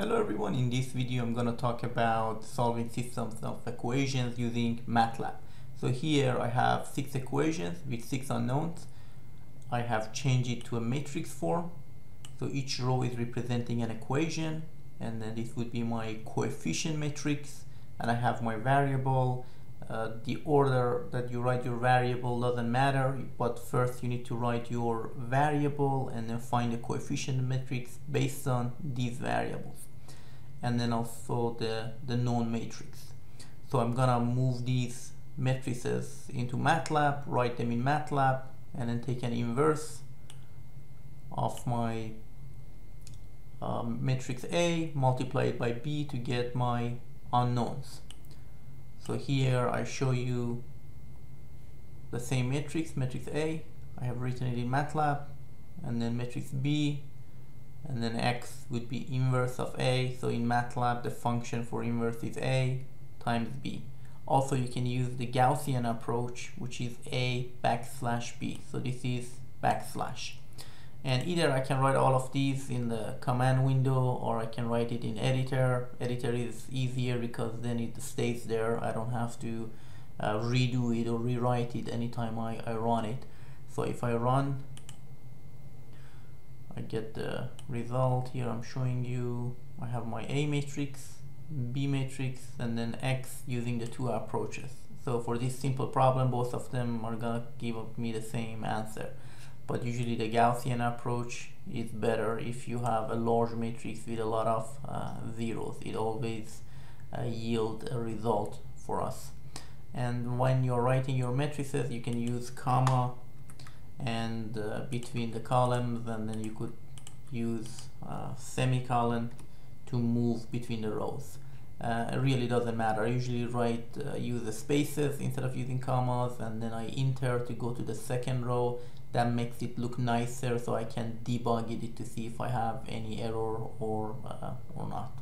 Hello everyone, in this video I'm going to talk about solving systems of equations using MATLAB. So here I have six equations with six unknowns. I have changed it to a matrix form. So each row is representing an equation and then this would be my coefficient matrix and I have my variable uh, the order that you write your variable doesn't matter but first you need to write your variable and then find the coefficient matrix based on these variables and then also the the known matrix so I'm gonna move these matrices into MATLAB write them in MATLAB and then take an inverse of my um, matrix A multiply it by B to get my unknowns so here I show you the same matrix, matrix A. I have written it in MATLAB and then matrix B and then X would be inverse of A. So in MATLAB the function for inverse is A times B. Also you can use the Gaussian approach which is A backslash B. So this is backslash and either I can write all of these in the command window or I can write it in editor editor is easier because then it stays there I don't have to uh, redo it or rewrite it anytime I, I run it so if I run I get the result here I'm showing you. I have my A matrix B matrix and then X using the two approaches. So for this simple problem both of them are gonna give me the same answer. But usually the Gaussian approach is better if you have a large matrix with a lot of uh, zeros. It always uh, yield a result for us. And when you're writing your matrices you can use comma and uh, between the columns and then you could use uh, semicolon to move between the rows. Uh, it really doesn't matter. I usually write uh, use the spaces instead of using commas and then I enter to go to the second row. That makes it look nicer so I can debug it to see if I have any error or uh, or not